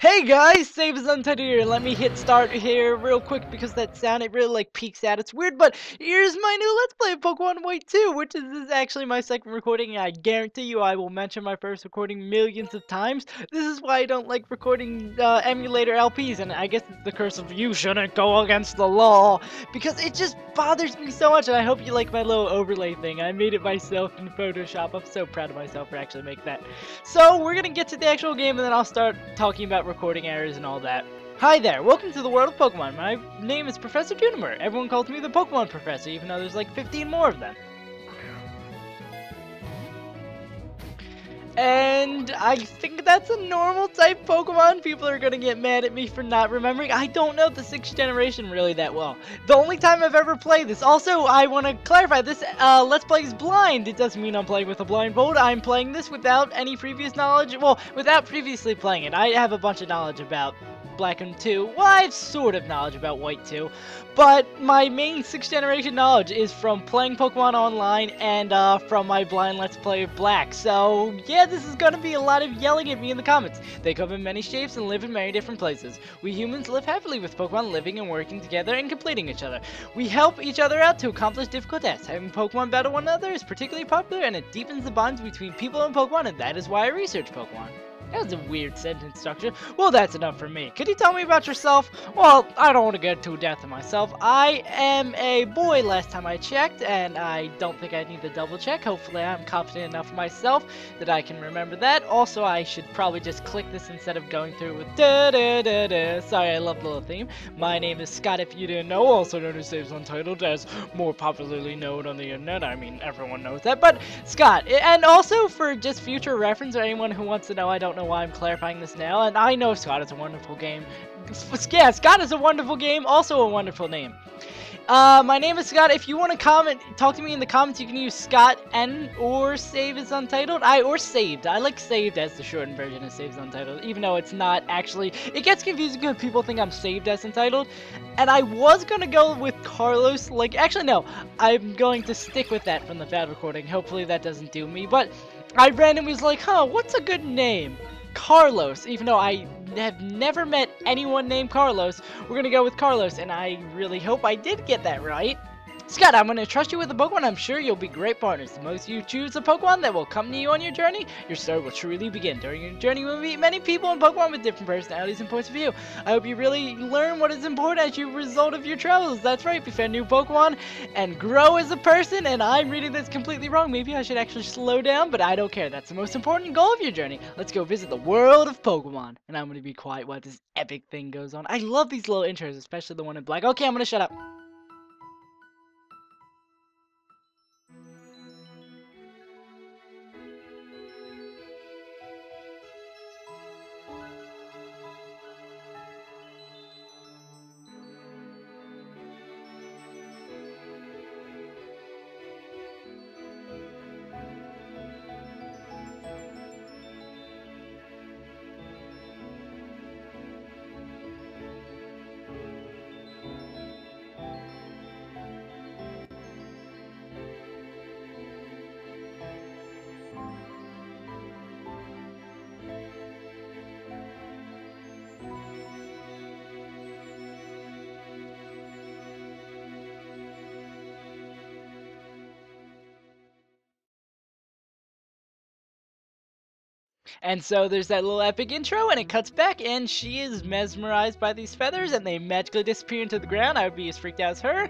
Hey guys, Save as Untitled here. Let me hit start here real quick because that sound it really like peaks out. It's weird, but here's my new Let's Play of Pokemon White 2, which is, is actually my second recording, I guarantee you I will mention my first recording millions of times. This is why I don't like recording uh, emulator LPs, and I guess it's the curse of you shouldn't go against the law, because it just bothers me so much, and I hope you like my little overlay thing. I made it myself in Photoshop. I'm so proud of myself for actually making that. So we're gonna get to the actual game, and then I'll start talking about recording errors and all that. Hi there, welcome to the world of Pokemon. My name is Professor Juniper. Everyone calls me the Pokemon Professor, even though there's like 15 more of them. And I think that's a normal type Pokemon. People are gonna get mad at me for not remembering. I don't know the 6th generation really that well. The only time I've ever played this. Also, I want to clarify, this uh, Let's Play is blind. It doesn't mean I'm playing with a blindfold. I'm playing this without any previous knowledge. Well, without previously playing it. I have a bunch of knowledge about Black and 2. Well, I have sort of knowledge about White 2, but my main 6th generation knowledge is from playing Pokemon Online and uh, from my blind Let's Play of Black. So, yeah, this is to be a lot of yelling at me in the comments. They come in many shapes and live in many different places. We humans live happily with Pokemon living and working together and completing each other. We help each other out to accomplish difficult tasks. Having Pokemon battle one another is particularly popular and it deepens the bonds between people and Pokemon and that is why I research Pokemon. That was a weird sentence structure. Well, that's enough for me. Could you tell me about yourself? Well, I don't want to get too death of myself. I am a boy last time I checked, and I don't think I need to double check. Hopefully, I'm confident enough myself that I can remember that. Also, I should probably just click this instead of going through with da da da da. Sorry, I love the little theme. My name is Scott, if you didn't know, also known as Saves Untitled, as more popularly known on the internet. I mean, everyone knows that. But, Scott, and also for just future reference or anyone who wants to know, I don't know why I'm clarifying this now, and I know Scott is a wonderful game. Yeah, Scott is a wonderful game, also a wonderful name. Uh, my name is Scott. If you want to comment, talk to me in the comments. You can use Scott N or Save as Untitled. I or Saved. I like Saved as the shortened version of Save as Untitled, even though it's not actually. It gets confusing because people think I'm Saved as Untitled. And I was gonna go with Carlos. Like, actually, no. I'm going to stick with that from the bad recording. Hopefully, that doesn't do me. But I randomly was like, huh, what's a good name? Carlos, even though I have never met anyone named Carlos, we're gonna go with Carlos, and I really hope I did get that right. Scott, I'm going to trust you with a Pokemon. I'm sure you'll be great partners. The most you choose a Pokemon that will accompany you on your journey, your story will truly begin. During your journey, you will meet many people and Pokemon with different personalities and points of view. I hope you really learn what is important as you result of your travels. That's right, befriend new Pokemon and grow as a person. And I'm reading this completely wrong. Maybe I should actually slow down, but I don't care. That's the most important goal of your journey. Let's go visit the world of Pokemon. And I'm going to be quiet while this epic thing goes on. I love these little intros, especially the one in black. Okay, I'm going to shut up. And so there's that little epic intro, and it mm-hmm. cuts back, and she is mesmerized by these feathers, and they magically disappear into the ground. I would be as freaked out as her.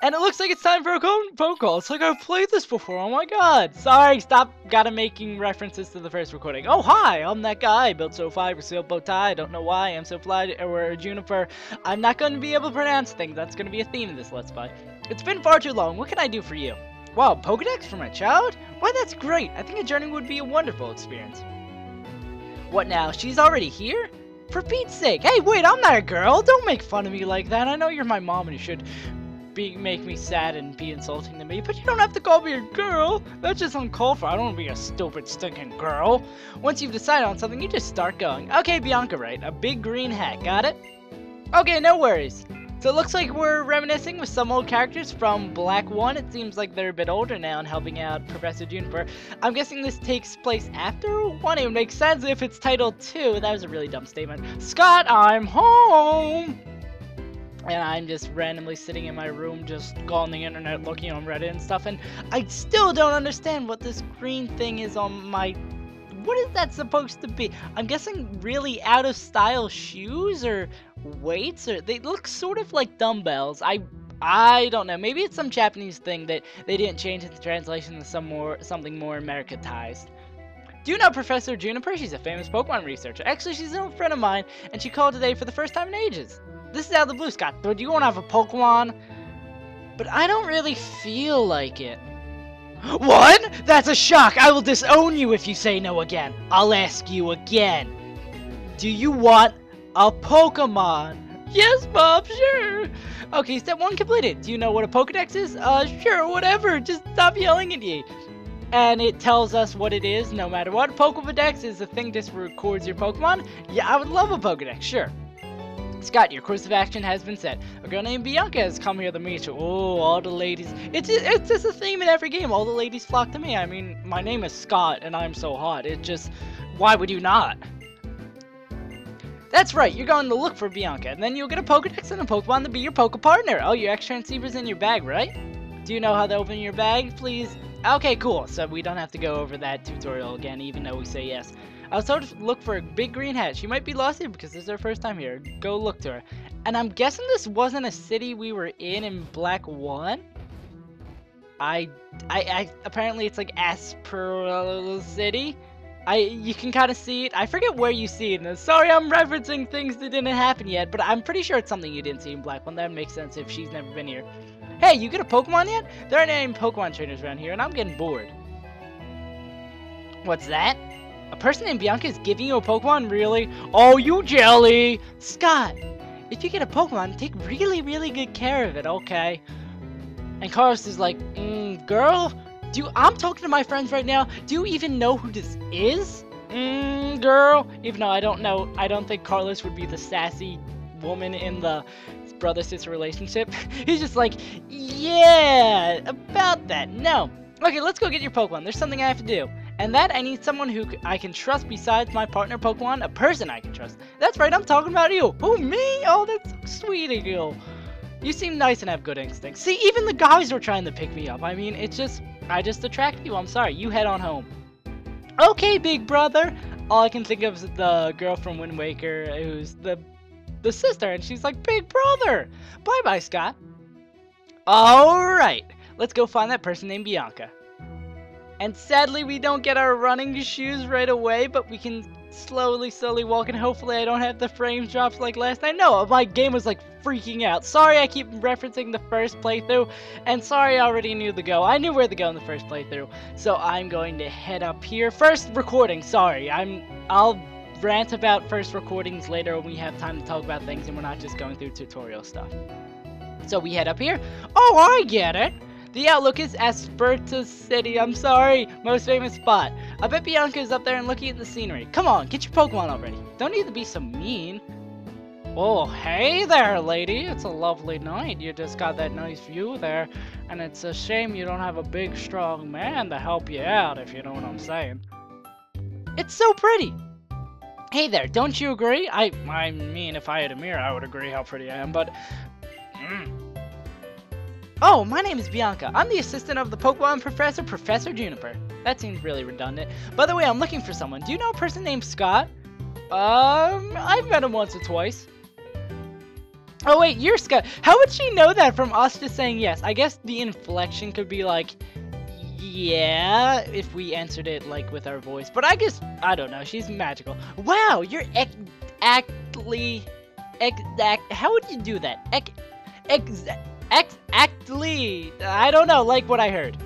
And it looks like it's time for a phone call. It's like I've played this before. Oh my god. Sorry, stop. Gotta making references to the first recording. Oh, hi. I'm that guy. Built so fly with seal bow tie. I don't know why. I'm so fly or a juniper. I'm not going to be able to pronounce things. That's going to be a theme of this Let's Play. It's been far too long. What can I do for you? Wow, Pokedex for my child? Why, that's great. I think a journey would be a wonderful experience. What now? She's already here? For Pete's sake. Hey, wait, I'm not a girl. Don't make fun of me like that. I know you're my mom and you should be make me sad and be insulting to me, but you don't have to call me a girl. That's just uncalled for. I don't want to be a stupid, stinking girl. Once you've decided on something, you just start going. Okay, Bianca, right. A big green hat. Got it? Okay, no worries. So it looks like we're reminiscing with some old characters from Black 1. It seems like they're a bit older now and helping out Professor Juniper. I'm guessing this takes place after 1. It would make sense if it's titled 2. That was a really dumb statement. Scott, I'm home! and I'm just randomly sitting in my room just on the internet looking on Reddit and stuff and I still don't understand what this green thing is on my what is that supposed to be? I'm guessing really out of style shoes or weights or they look sort of like dumbbells. I I don't know. Maybe it's some Japanese thing that they didn't change the translation to some more something more Americanized. Do you know Professor Juniper? She's a famous Pokemon researcher. Actually, she's an old friend of mine, and she called today for the first time in ages. This is out of the blue, Scott. Do you want to have a Pokemon? But I don't really feel like it. What? That's a shock! I will disown you if you say no again. I'll ask you again. Do you want a Pokemon? Yes, Bob, sure. Okay, step one completed. Do you know what a Pokedex is? Uh, sure, whatever. Just stop yelling at me. And it tells us what it is no matter what. Pokedex is a thing that records your Pokemon. Yeah, I would love a Pokedex, sure. Scott, your course of action has been set. A girl named Bianca has come here to meet you. Oh, all the ladies. It's it's just a theme in every game. All the ladies flock to me. I mean, my name is Scott, and I'm so hot. It just, why would you not? That's right, you're going to look for Bianca, and then you'll get a Pokedex and a Pokemon to be your Poke partner. Oh, your X Transceiver's in your bag, right? Do you know how to open your bag, please? Okay, cool. So we don't have to go over that tutorial again, even though we say yes. To look for a big green hat. She might be lost here because this is her first time here. Go look to her. And I'm guessing this wasn't a city we were in in Black 1? I, I, I apparently it's like Asper City. I, you can kind of see it. I forget where you see it. sorry, I'm referencing things that didn't happen yet, but I'm pretty sure it's something you didn't see in Black 1. That makes sense if she's never been here. Hey, you get a Pokemon yet? There aren't any Pokemon trainers around here, and I'm getting bored. What's that? A person named Bianca is giving you a Pokemon? Really? Oh, you jelly! Scott, if you get a Pokemon, take really, really good care of it, okay? And Carlos is like, mm, girl, do I'm talking to my friends right now. Do you even know who this is? Mm, girl. Even though I don't know, I don't think Carlos would be the sassy woman in the brother-sister relationship. He's just like, yeah, about that. No. Okay, let's go get your Pokemon. There's something I have to do. And that I need someone who I can trust besides my partner Pokemon, a person I can trust. That's right, I'm talking about you. Who, me? Oh, that's so sweet of you. You seem nice and have good instincts. See, even the guys were trying to pick me up. I mean, it's just, I just attract you. I'm sorry. You head on home. Okay, big brother. All I can think of is the girl from Wind Waker who's the the sister, and she's like, big brother. Bye-bye, Scott. All right, let's go find that person named Bianca. And sadly, we don't get our running shoes right away, but we can slowly, slowly walk, and hopefully I don't have the frame drops like last night. No, my game was like freaking out. Sorry I keep referencing the first playthrough, and sorry I already knew the go. I knew where to go in the first playthrough, so I'm going to head up here. First recording, sorry. I'm, I'll rant about first recordings later when we have time to talk about things and we're not just going through tutorial stuff. So we head up here. Oh, I get it. The outlook is Aspertia City, I'm sorry, most famous spot. I bet Bianca is up there and looking at the scenery. Come on, get your Pokemon already. Don't need to be so mean. Oh, hey there, lady. It's a lovely night. You just got that nice view there. And it's a shame you don't have a big, strong man to help you out, if you know what I'm saying. It's so pretty. Hey there, don't you agree? I I mean, if I had a mirror, I would agree how pretty I am, but... Mm. Oh, my name is Bianca. I'm the assistant of the Pokemon Professor, Professor Juniper. That seems really redundant. By the way, I'm looking for someone. Do you know a person named Scott? Um, I've met him once or twice. Oh wait, you're Scott. How would she know that from us just saying yes? I guess the inflection could be like, yeah, if we answered it like with our voice. But I guess, I don't know, she's magical. Wow, you're exactly, exact, how would you do that? Ex, exact. Ex actually, I don't know, like what I heard.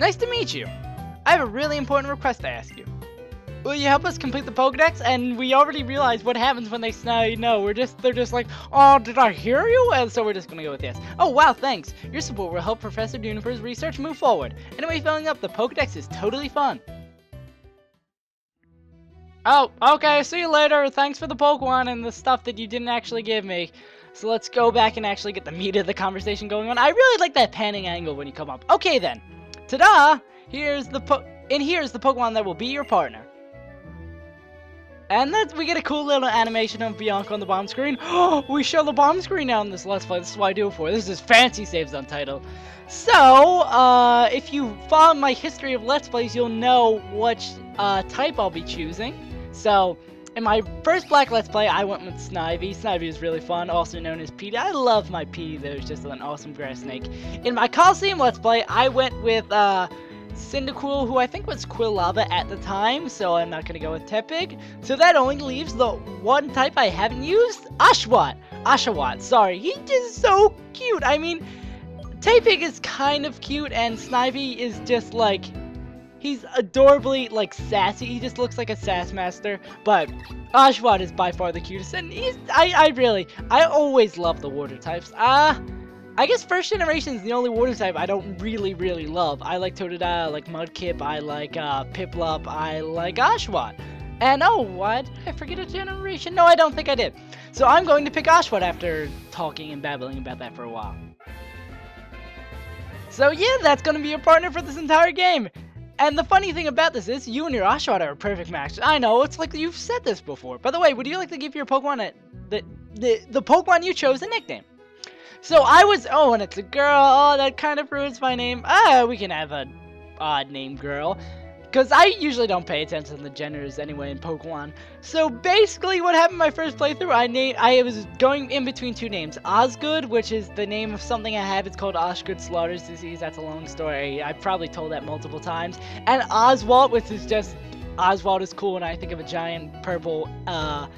Nice to meet you. I have a really important request to ask you. Will you help us complete the Pokedex? And we already realized what happens when they say no. We're just, they're just like, oh, did I hear you? And so we're just gonna go with yes. Oh, wow, thanks. Your support will help Professor Juniper's research move forward. Anyway, filling up the Pokedex is totally fun. Oh, okay, see you later. Thanks for the Pokemon and the stuff that you didn't actually give me. So let's go back and actually get the meat of the conversation going on. I really like that panning angle when you come up. Okay then. Ta-da! Here's the po- and here's the Pokemon that will be your partner. And then we get a cool little animation of Bianca on the bomb screen. We show the bomb screen now in this Let's Play. This is what I do it for. This is Fancy Saves on title. So, uh, if you follow my history of Let's Plays, you'll know which uh, type I'll be choosing. So, in my first Black Let's Play, I went with Snivy. Snivy is really fun, also known as Petey. I love my Petey, there's just an awesome grass snake. In my Coliseum Let's Play, I went with, uh, Cyndaquil, who I think was Quilava at the time, so I'm not gonna go with Tepig. So that only leaves the one type I haven't used, Oshawott. Oshawott, sorry. He's just so cute. I mean, Tepig is kind of cute, and Snivy is just like He's adorably, like, sassy. He just looks like a sass master. But Oshawott is by far the cutest. And he's, I, I really, I always love the water types. Ah, uh, I guess first generation is the only water type I don't really, really love. I like Totodile, I like Mudkip, I like uh, Piplup, I like Oshawott. And oh, what? I forget a generation? No, I don't think I did. So I'm going to pick Oshawott after talking and babbling about that for a while. So yeah, that's going to be your partner for this entire game. And the funny thing about this is, you and your Oshawott are a perfect match. I know, it's like you've said this before. By the way, would you like to give your Pokemon a, the, the, the Pokemon you chose a nickname? So I was, oh, and it's a girl, oh, that kind of ruins my name. Ah, we can have an odd name girl. Because I usually don't pay attention to the genders anyway in Pokemon. So basically what happened my first playthrough, I named I was going in between two names. Osgood, which is the name of something I have, it's called Osgood Schlatter's disease, that's a long story. I probably told that multiple times. And Oswald, which is just Oswald is cool and I think of a giant purple uh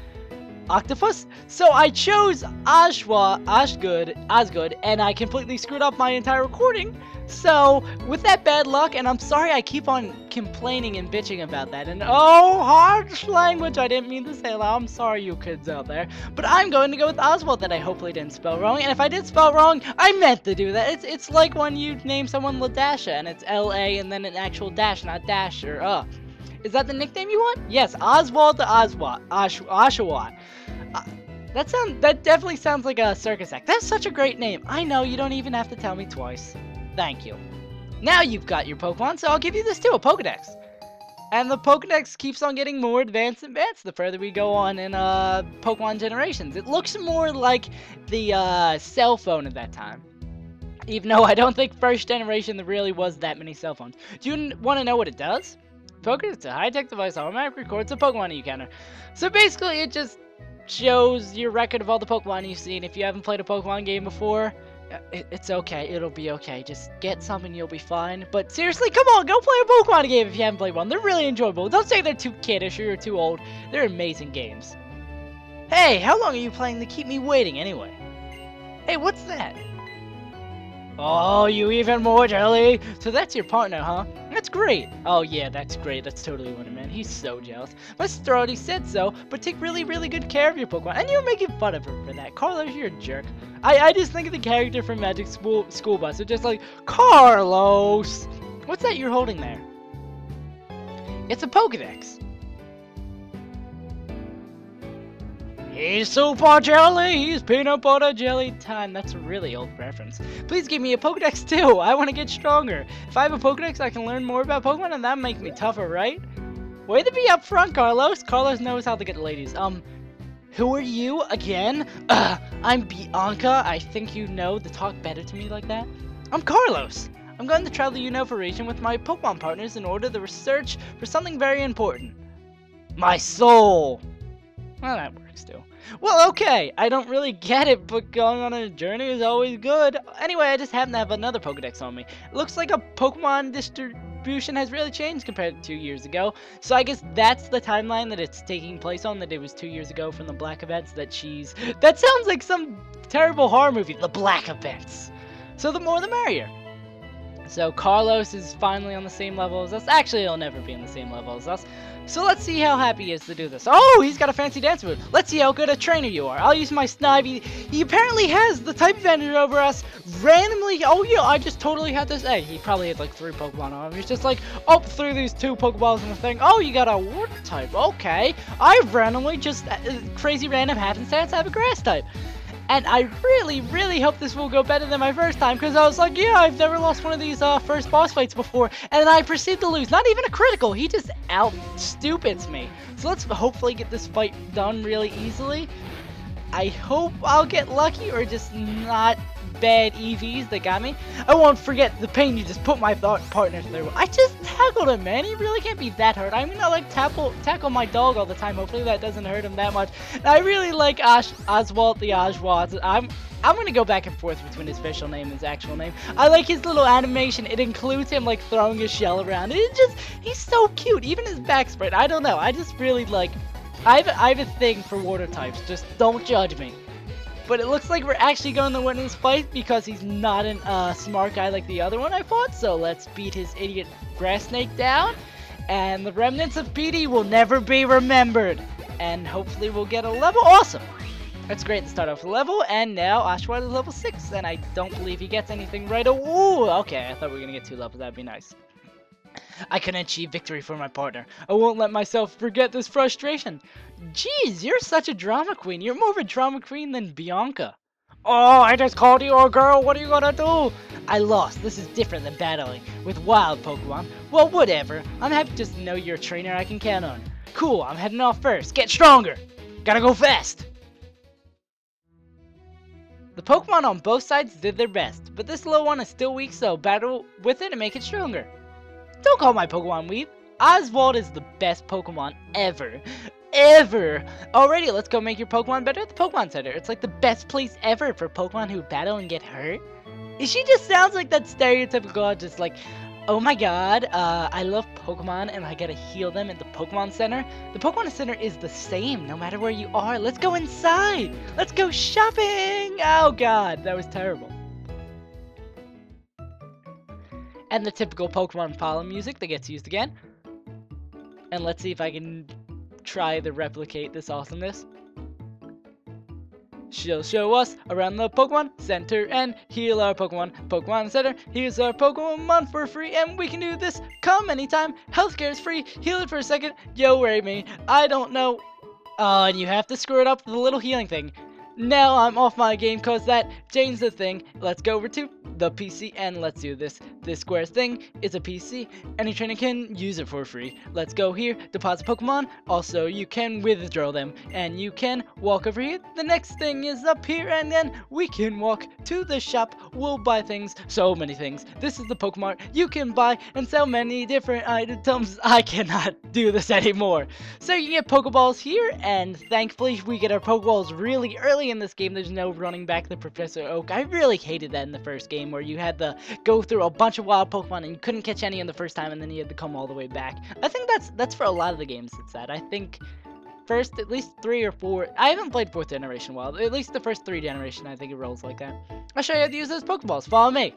octopus. So I chose Ashwa, Ashgood, Osgood, and I completely screwed up my entire recording. So, with that bad luck, and I'm sorry I keep on complaining and bitching about that, and oh, harsh language, I didn't mean to say that, I'm sorry you kids out there, but I'm going to go with Oswald that I hopefully didn't spell wrong, and if I did spell wrong, I meant to do that. It's, it's like when you name someone Ladasha, and it's L-A and then an actual dash, not dash, or uh. Is that the nickname you want? Yes, Oswald the Oswald, Osh Oshawott. Uh, that sound that definitely sounds like a circus act. That's such a great name. I know, you don't even have to tell me twice. Thank you. Now you've got your Pokemon, so I'll give you this too, a Pokedex. And the Pokedex keeps on getting more advanced and advanced the further we go on in uh, Pokemon generations. It looks more like the uh, cell phone at that time. Even though I don't think first generation there really was that many cell phones. Do you want to know what it does? Pokedex is a high-tech device automatic records a Pokemon you encounter. So basically it just shows your record of all the Pokemon you've seen. If you haven't played a Pokemon game before, uh, it's okay. It'll be okay. Just get some and you'll be fine. But seriously, come on, go play a Pokemon game if you haven't played one. They're really enjoyable. Don't say they're too kiddish or you're too old. They're amazing games. Hey, how long are you playing to keep me waiting anyway? Hey, what's that? Oh, you even more jelly? So that's your partner, huh? That's great. Oh yeah, that's great. That's totally what I meant. He's so jealous. Sister already said so, but take really, really good care of your Pokemon. And you're making fun of her for that. Carlos, you're a jerk. I, I just think of the character from Magic School, School Bus. It's just like, Carlos! What's that you're holding there? It's a Pokedex. He's super jelly, he's peanut butter jelly time. That's a really old reference. Please give me a Pokedex too, I want to get stronger. If I have a Pokedex, I can learn more about Pokemon and that makes me tougher, right? Way to be upfront, Carlos. Carlos knows how to get the ladies. Um, who are you again? Uh, I'm Bianca. I think you know to talk better to me like that. I'm Carlos. I'm going to travel the Unova region with my Pokemon partners in order to research for something very important. My soul! Well, that. Well, okay, I don't really get it, but going on a journey is always good. Anyway, I just happen to have another Pokedex on me. It looks like a Pokemon distribution has really changed compared to two years ago. So I guess that's the timeline that it's taking place on, that it was two years ago from the Black events that she's... That sounds like some terrible horror movie, the Black events. So the more the merrier. So Carlos is finally on the same level as us. Actually, he'll never be on the same level as us. So let's see how happy he is to do this. Oh, he's got a fancy dance move. Let's see how good a trainer you are. I'll use my Snivy. He apparently has the type advantage over us. Randomly, oh yeah, I just totally had this. Hey, he probably had like three Pokemon on him. He's just like, oh, threw these two Pokeballs in the thing. Oh, you got a water type. Okay. I randomly just, uh, crazy random happenstance, have a grass type. And I really, really hope this will go better than my first time because I was like, yeah, I've never lost one of these uh, first boss fights before. And I proceed to lose. Not even a critical. He just out stupids me. So let's hopefully get this fight done really easily. I hope I'll get lucky or just not bad EVs that got me. I won't forget the pain you just put my partner through. I just tackled him, man. He really can't be that hurt. I'm gonna like tackle tackle my dog all the time. Hopefully that doesn't hurt him that much. I really like Osh Oswald the Oswald. I'm I'm gonna go back and forth between his official name and his actual name. I like his little animation. It includes him like throwing his shell around. It just he's so cute. Even his back spread. I don't know. I just really like. I have, I have a thing for water types. Just don't judge me. But it looks like we're actually going to win this fight because he's not a uh, smart guy like the other one I fought. So let's beat his idiot grass snake down. And the remnants of Petey will never be remembered. And hopefully we'll get a level. Awesome! That's great to start off level. And now Oshawott is level 6. And I don't believe he gets anything right. Ooh, okay. I thought we were to get two levels. That'd be nice. I can achieve victory for my partner. I won't let myself forget this frustration. Jeez, you're such a drama queen. You're more of a drama queen than Bianca. Oh, I just called you a girl. What are you gonna do? I lost. This is different than battling with wild Pokemon. Well, whatever. I'm happy just to know you're a trainer I can count on. Cool, I'm heading off first. Get stronger. Gotta go fast. The Pokemon on both sides did their best, but this little one is still weak, so battle with it and make it stronger. Don't call my Pokemon weak. Oswald is the best Pokemon ever. Ever! Already, let's go make your Pokemon better at the Pokemon Center. It's like the best place ever for Pokemon who battle and get hurt. She just sounds like that stereotypical, just like, oh my god, uh, I love Pokemon and I gotta heal them at the Pokemon Center. The Pokemon Center is the same no matter where you are. Let's go inside! Let's go shopping! Oh god, that was terrible. And the typical Pokemon Pollen music that gets used again. And let's see if I can try to replicate this awesomeness. She'll show us around the Pokemon Center and heal our Pokemon. Pokemon Center, here's our Pokemon for free, and we can do this. Come anytime. Healthcare is free. Heal it for a second. Yo, rate me. I don't know. Uh, and you have to screw it up the little healing thing. Now I'm off my game cause that changed the thing. Let's go over to the PC and let's do this. This square thing is a PC. Any trainer can use it for free. Let's go here, deposit Pokemon. Also, you can withdraw them and you can walk over here. The next thing is up here and then we can walk to the shop. We'll buy things, so many things. This is the Pokemon. You can buy and sell many different items. I cannot do this anymore. So you get Pokeballs here and thankfully we get our Pokeballs really early in this game. There's no running back the Professor Oak. I really hated that in the first game where you had to go through a bunch of wild Pokemon and you couldn't catch any in the first time and then you had to come all the way back. I think that's that's for a lot of the games it's that. I think first at least three or four I haven't played fourth generation wild. At least the first three generation I think it rolls like that. I'll show you how to use those Pokeballs. Follow me.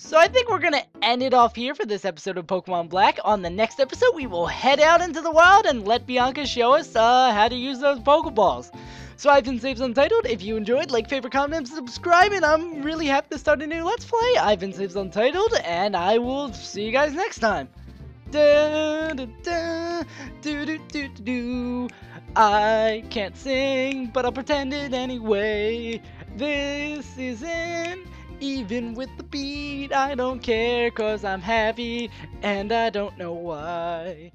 So I think we're gonna end it off here for this episode of Pokemon Black. On the next episode, we will head out into the wild and let Bianca show us uh, how to use those Pokeballs. So I've been Saves Untitled. If you enjoyed, like, favorite, comment, subscribe, and I'm really happy to start a new Let's Play. I've been Saves Untitled, and I will see you guys next time. Da, da, da, do, do, do, do. I can't sing, but I'll pretend it anyway. This isn't even with the beat. I don't care, cause I'm happy, and I don't know why.